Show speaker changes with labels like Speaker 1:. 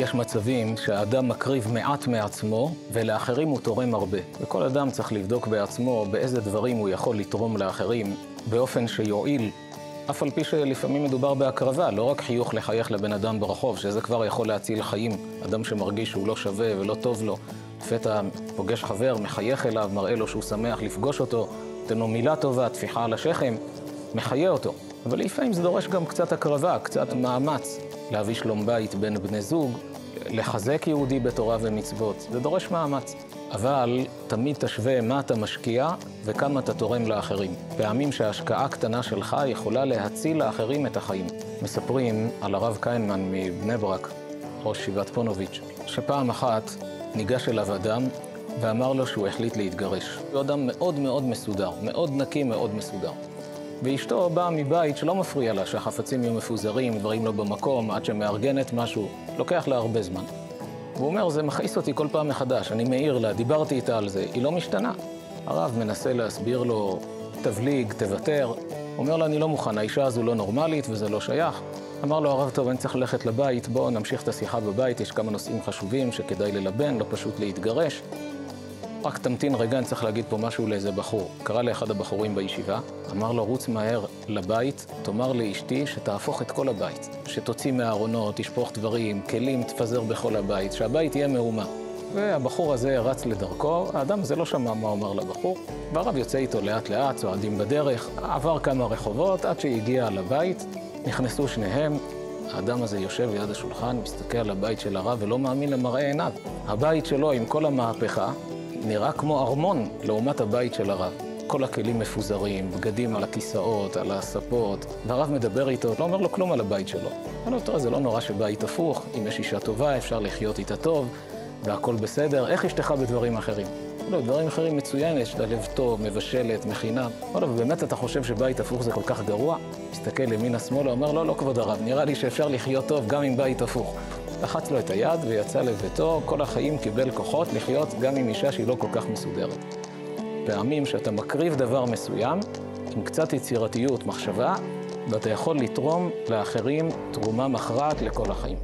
Speaker 1: יש מצבים שהאדם מקריב מעט מעצמו, ולאחרים הוא תורם הרבה. וכל אדם צריך לבדוק בעצמו באיזה דברים הוא יכול לתרום לאחרים, באופן שיועיל, אף על פי שלפעמים מדובר בהקרבה, לא רק חיוך לחייך לבן אדם ברחוב, שזה כבר יכול להציל חיים. אדם שמרגיש שהוא לא שווה ולא טוב לו, לפתע פוגש חבר, מחייך אליו, מראה לו שהוא שמח לפגוש אותו, נותן לו מילה טובה, טפיחה על השכם, מחיה אותו. אבל לפעמים זה דורש גם קצת הקרבה, קצת מאמץ, להביא שלום בית בין בני זוג, לחזק יהודי בתורה ומצוות, זה דורש מאמץ. אבל תמיד תשווה מה אתה משקיע וכמה אתה תורם לאחרים. פעמים שההשקעה הקטנה שלך יכולה להציל לאחרים את החיים. מספרים על הרב קיינמן מבני ברק, ראש שיבת פונוביץ', שפעם אחת ניגש אליו אדם ואמר לו שהוא החליט להתגרש. הוא אדם מאוד מאוד מסודר, מאוד נקי, מאוד מסודר. ואשתו באה מבית שלא מפריע לה שהחפצים יהיו מפוזרים, דברים לא במקום, עד שמארגנת משהו, לוקח לה הרבה זמן. והוא אומר, זה מכעיס אותי כל פעם מחדש, אני מעיר לה, דיברתי איתה על זה, היא לא משתנה. הרב מנסה להסביר לו, תבליג, תוותר. הוא אומר לו, אני לא מוכן, האישה הזו לא נורמלית וזה לא שייך. אמר לו הרב, טוב, אני צריך ללכת לבית, בואו נמשיך את השיחה בבית, יש כמה נושאים חשובים שכדאי ללבן, לא פשוט להתגרש. רק תמתין רגע, אני צריך להגיד פה משהו לאיזה בחור. קרא לאחד הבחורים בישיבה, אמר לו, רוץ מהר לבית, תאמר לאשתי שתהפוך את כל הבית. שתוציא מהארונות, תשפוך דברים, כלים, תפזר בכל הבית, שהבית יהיה מהומה. והבחור הזה רץ לדרכו, האדם הזה לא שמע מה אומר לבחור, והרב יוצא איתו לאט לאט, צועדים בדרך, עבר כמה רחובות עד שהגיע לבית, נכנסו שניהם, האדם הזה יושב ליד השולחן, מסתכל על הבית של הרב ולא מאמין למראה עיניו. הבית שלו עם כל המהפכה, נראה כמו ארמון לעומת הבית של הרב. כל הכלים מפוזרים, בגדים על הכיסאות, על הספות, והרב מדבר איתו, לא אומר לו כלום על הבית שלו. אומר לו, תראה, זה לא נורא שבית הפוך, אם יש אישה טובה, אפשר לחיות איתה טוב, והכל בסדר, איך אשתך בדברים אחרים? לא, דברים אחרים מצוין, יש לה לב טוב, מבשלת, מכינה. אומר לו, ובאמת אתה חושב שבית הפוך זה כל כך גרוע? מסתכל ימינה-שמאלה, אומר, לא, לא כבוד הרב, נראה לי שאפשר לחיות טוב גם עם בית הפוך. לחץ לו את היד ויצא לביתו, כל החיים קיבל כוחות לחיות גם עם אישה שהיא לא כל כך מסודרת. פעמים שאתה מקריב דבר מסוים, עם קצת יצירתיות, מחשבה, ואתה יכול לתרום לאחרים תרומה מכרעת לכל החיים.